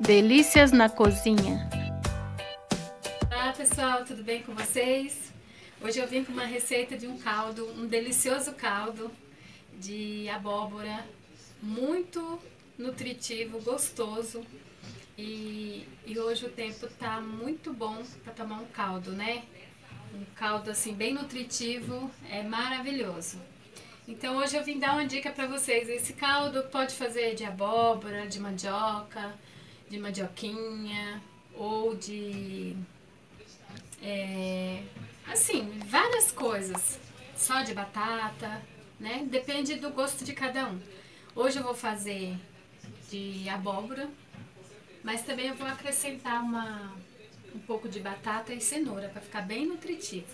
Delícias na cozinha. Olá pessoal, tudo bem com vocês? Hoje eu vim com uma receita de um caldo, um delicioso caldo de abóbora, muito nutritivo, gostoso. E, e hoje o tempo tá muito bom para tomar um caldo, né? Um caldo assim bem nutritivo, é maravilhoso. Então hoje eu vim dar uma dica para vocês. Esse caldo pode fazer de abóbora, de mandioca, de mandioquinha ou de é, assim, várias coisas. Só de batata, né? Depende do gosto de cada um. Hoje eu vou fazer de abóbora, mas também eu vou acrescentar uma, um pouco de batata e cenoura para ficar bem nutritivo.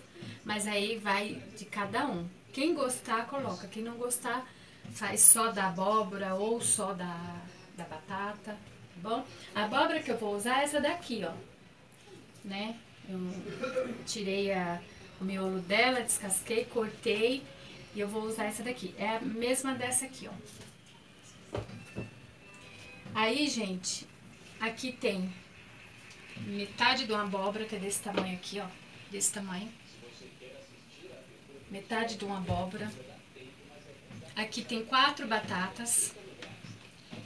Mas aí vai de cada um. Quem gostar, coloca. Quem não gostar, faz só da abóbora ou só da, da batata bom? A abóbora que eu vou usar é essa daqui, ó. Né? Eu tirei a, o miolo dela, descasquei, cortei e eu vou usar essa daqui. É a mesma dessa aqui, ó. Aí, gente, aqui tem metade de uma abóbora, que é desse tamanho aqui, ó. Desse tamanho. Metade de uma abóbora. Aqui tem quatro batatas.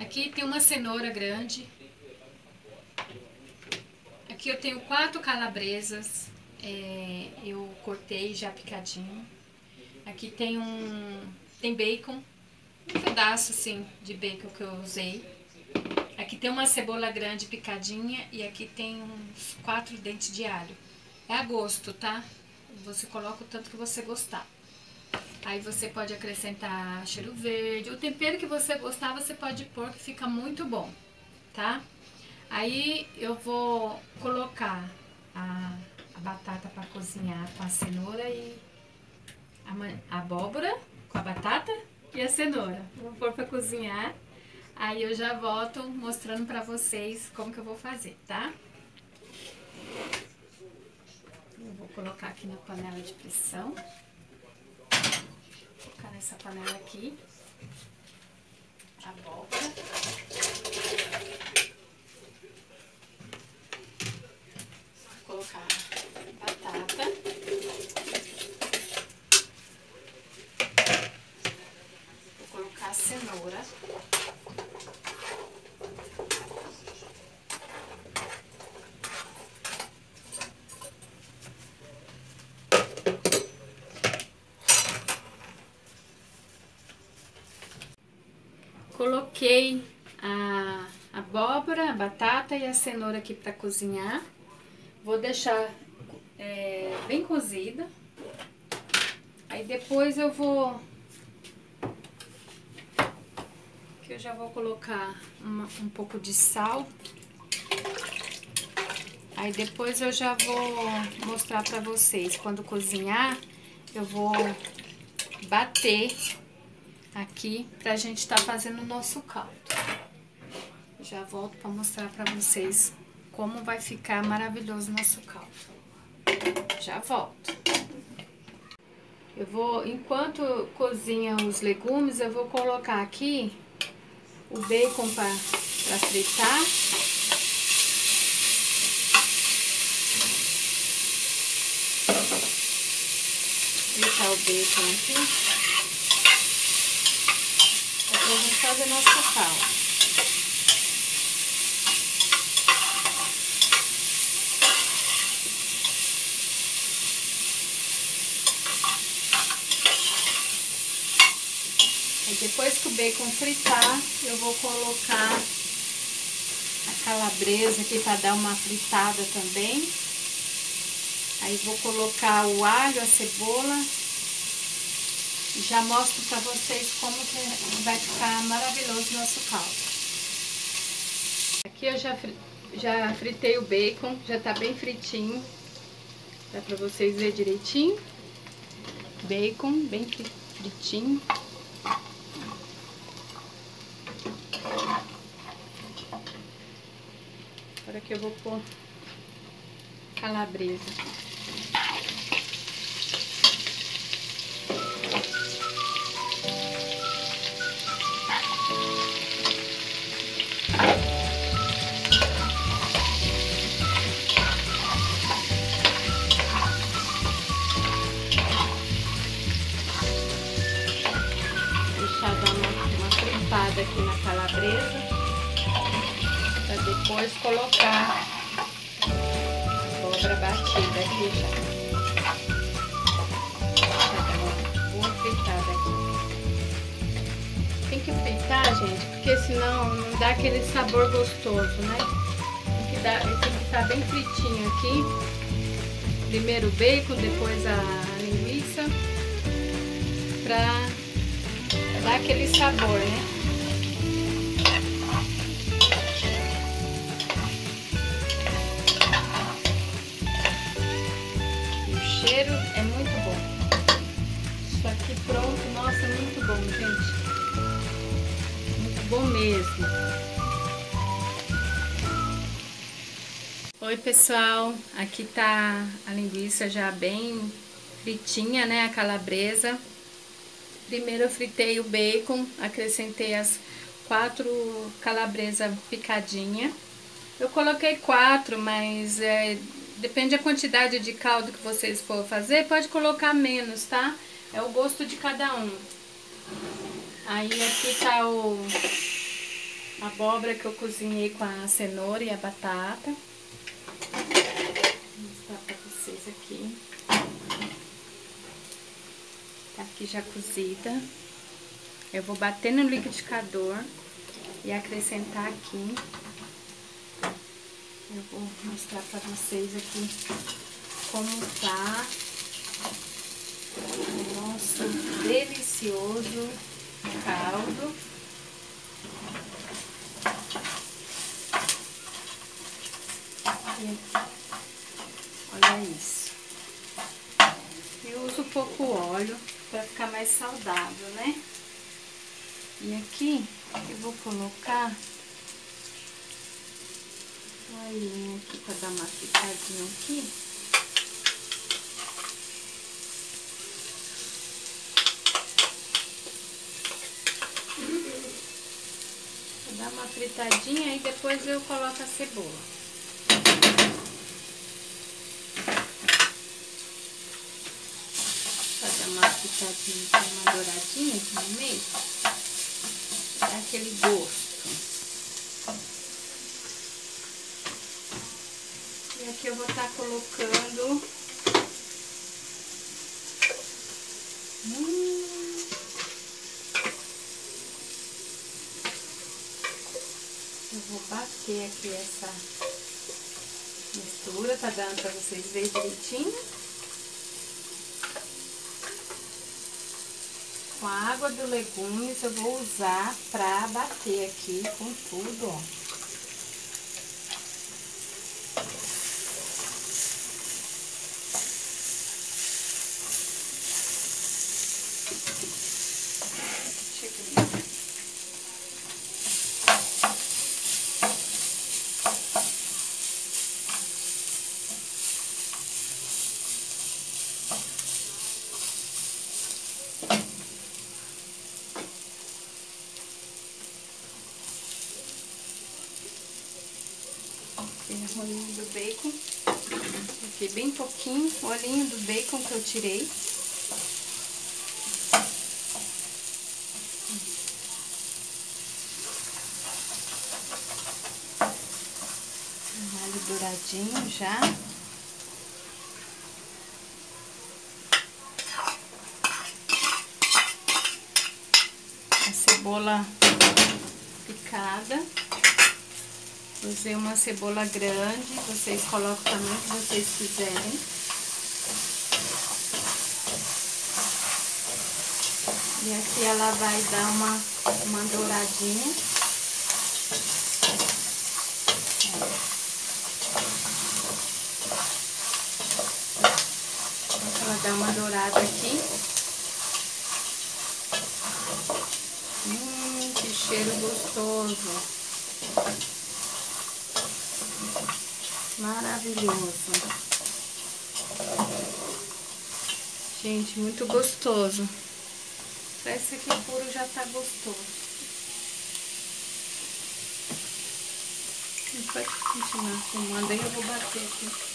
Aqui tem uma cenoura grande. Aqui eu tenho quatro calabresas. É, eu cortei já picadinho. Aqui tem um... Tem bacon. Um pedaço, assim, de bacon que eu usei. Aqui tem uma cebola grande picadinha. E aqui tem uns quatro dentes de alho. É a gosto, tá? Você coloca o tanto que você gostar. Aí você pode acrescentar cheiro verde. O tempero que você gostar, você pode pôr, que fica muito bom, tá? Aí eu vou colocar a, a batata para cozinhar com a cenoura e a, a abóbora com a batata e a cenoura. Vou pôr para cozinhar. Aí eu já volto mostrando para vocês como que eu vou fazer, tá? Eu vou colocar aqui na panela de pressão nessa panela aqui a abóbora. Vou colocar batata. Vou colocar cenoura. Coloquei a abóbora, a batata e a cenoura aqui para cozinhar. Vou deixar é, bem cozida. Aí depois eu vou... Que eu já vou colocar uma, um pouco de sal. Aí depois eu já vou mostrar para vocês. Quando cozinhar, eu vou bater aqui pra gente estar tá fazendo o nosso caldo. Já volto para mostrar para vocês como vai ficar maravilhoso o nosso caldo. Já volto. Eu vou, enquanto cozinha os legumes, eu vou colocar aqui o bacon para fritar. Fritar o bacon aqui fazer nosso caldo. E depois que o bacon fritar, eu vou colocar a calabresa aqui para dar uma fritada também. Aí vou colocar o alho, a cebola já mostro para vocês como que vai ficar maravilhoso o nosso caldo. Aqui eu já, já fritei o bacon, já tá bem fritinho. Dá para vocês verem direitinho. Bacon bem fritinho. Agora que eu vou pôr calabresa. Colocar a abóbora batida aqui já. Vou dar uma boa fritada aqui. Tem que fritar, gente, porque senão não dá aquele sabor gostoso, né? Tem que, dar, tem que estar bem fritinho aqui. Primeiro o bacon, depois a linguiça. Pra dar aquele sabor, né? Cheiro é muito bom. Isso aqui pronto, nossa, muito bom, gente. Muito bom mesmo. Oi, pessoal. Aqui tá a linguiça já bem fritinha, né? A calabresa. Primeiro eu fritei o bacon, acrescentei as quatro calabresa picadinha. Eu coloquei quatro, mas é, Depende da quantidade de caldo que vocês for fazer, pode colocar menos, tá? É o gosto de cada um. Aí aqui tá o a abóbora que eu cozinhei com a cenoura e a batata. Vou mostrar pra vocês aqui. Tá aqui já cozida. Eu vou bater no liquidificador e acrescentar aqui eu vou mostrar para vocês aqui como tá o nosso delicioso caldo. Olha isso. Eu uso pouco óleo para ficar mais saudável, né? E aqui eu vou colocar farinha aqui para dar uma fritadinha aqui. Vou dar uma fritadinha e depois eu coloco a cebola. Pra uma fritadinha, uma douradinha aqui no meio. Dá aquele gosto. Eu vou estar tá colocando... Hum. Eu vou bater aqui essa mistura, tá dando pra vocês verem direitinho. Com a água do legumes eu vou usar pra bater aqui com tudo, ó. o rolinho do bacon. Aqui bem pouquinho, olhinho do bacon que eu tirei. Um alho douradinho já. A cebola picada. Usei uma cebola grande, vocês colocam o tamanho que vocês quiserem. E aqui ela vai dar uma, uma douradinha. Ela dá uma dourada aqui. Hum, que cheiro gostoso. Maravilhoso. Gente, muito gostoso. Esse aqui puro já tá gostoso. Pode continuar filmando aí, eu vou bater aqui.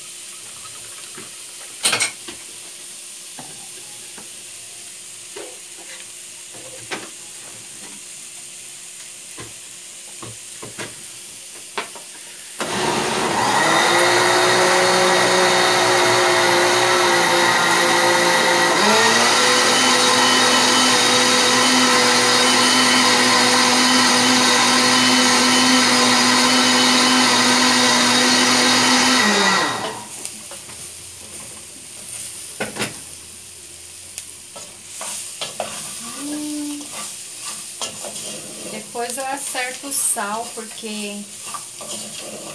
Sal, porque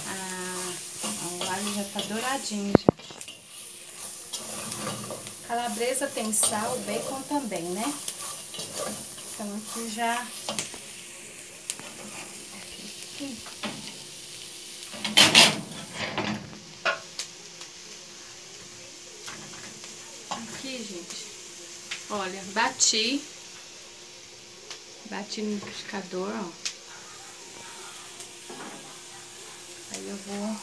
a, o alho já tá douradinho, gente. Calabresa tem sal, bacon também, né? Então aqui já... Aqui, gente. Olha, bati. Bati no liquidificador, ó. Aí eu vou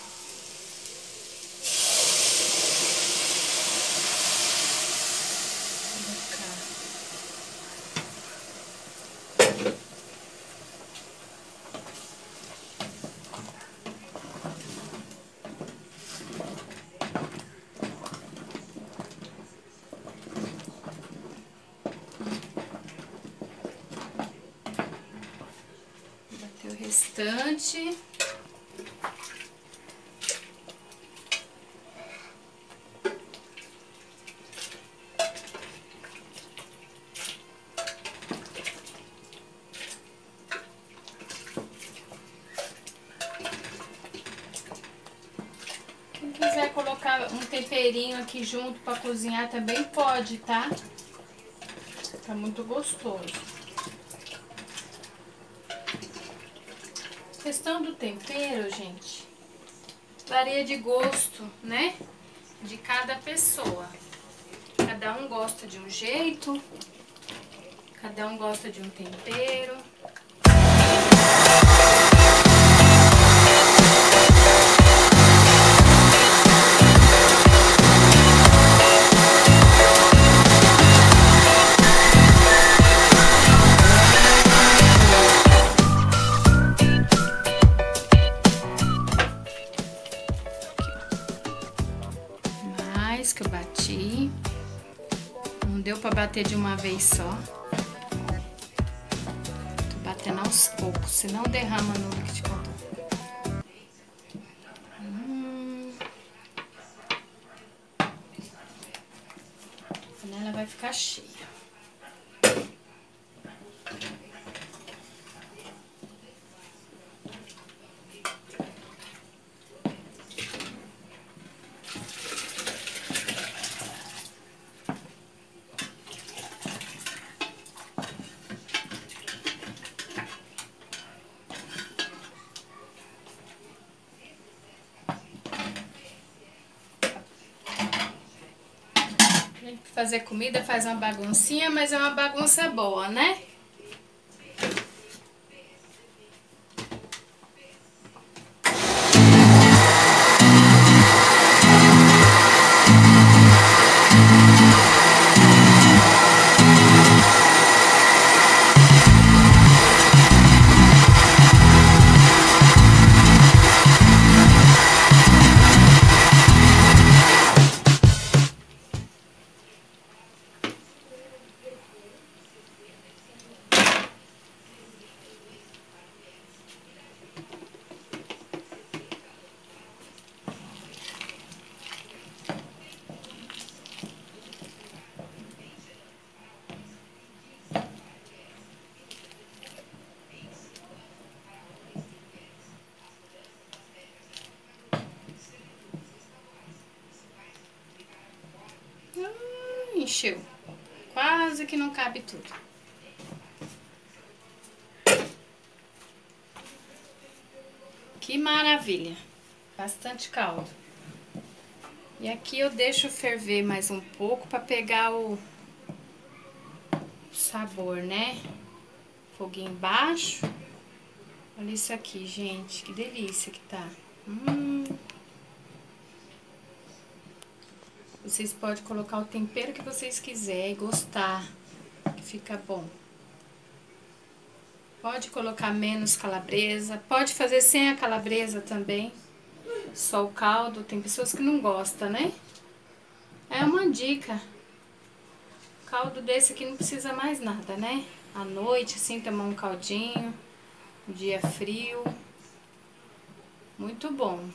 bastante. Quem quiser colocar um temperinho aqui junto para cozinhar também pode, tá? Tá muito gostoso. Questão do tempero, gente, varia de gosto, né? De cada pessoa. Cada um gosta de um jeito, cada um gosta de um tempero. Bater de uma vez só. Tô batendo aos poucos, senão derrama no liquidificador. Hum. A panela vai ficar cheia. Fazer comida faz uma baguncinha, mas é uma bagunça boa, né? Quase que não cabe tudo. Que maravilha. Bastante caldo. E aqui eu deixo ferver mais um pouco para pegar o sabor, né? Foguinho baixo. Olha isso aqui, gente. Que delícia que tá. Hum. Vocês podem colocar o tempero que vocês quiserem gostar, que fica bom. Pode colocar menos calabresa, pode fazer sem a calabresa também. Só o caldo, tem pessoas que não gostam, né? É uma dica. Caldo desse aqui não precisa mais nada, né? À noite, assim, tomar um caldinho, dia frio. Muito bom.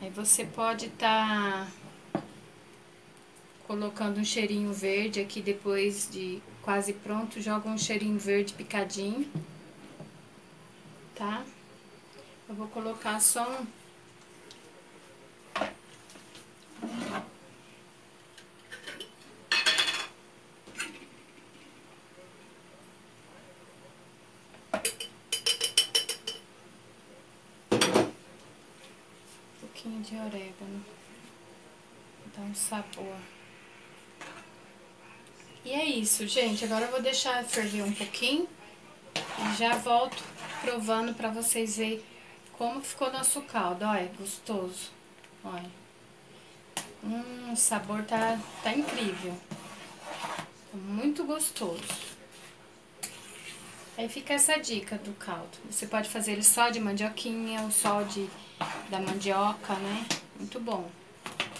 Aí você pode estar tá colocando um cheirinho verde aqui depois de quase pronto, joga um cheirinho verde picadinho. tá? Eu vou colocar só um... Um pouquinho de orégano. Dá um sabor. E é isso, gente. Agora eu vou deixar ferver um pouquinho. E já volto provando pra vocês verem como ficou nosso caldo. Olha, gostoso. Olha. Hum, o sabor tá, tá incrível. Tá muito gostoso. Aí fica essa dica do caldo. Você pode fazer ele só de mandioquinha ou só de, da mandioca, né? Muito bom.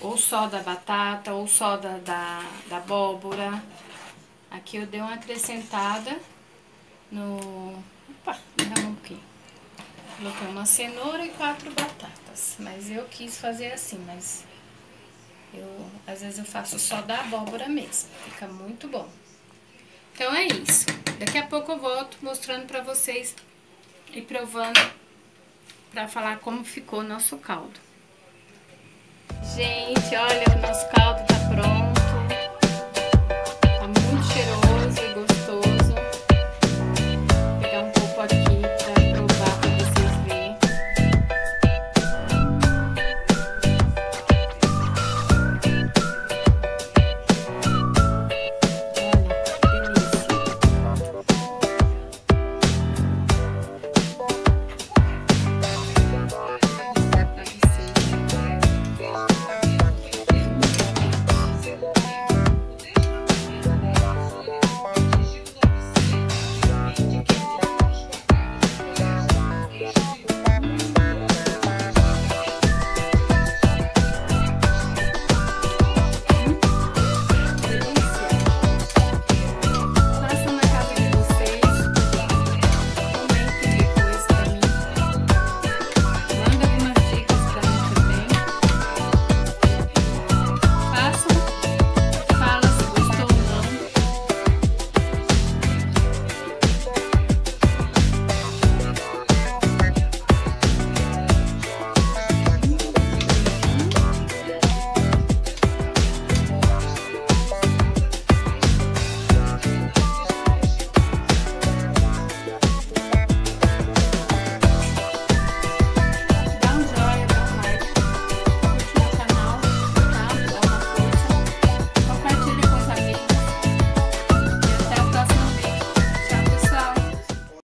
Ou só da batata, ou só da, da, da abóbora. Aqui eu dei uma acrescentada no... Opa, derramou um pouquinho. Coloquei uma cenoura e quatro batatas. Mas eu quis fazer assim, mas... Eu, às vezes eu faço só da abóbora mesmo. Fica muito bom. Então é isso. Daqui a pouco eu volto mostrando pra vocês e provando pra falar como ficou o nosso caldo. Gente, olha, o nosso caldo tá pronto.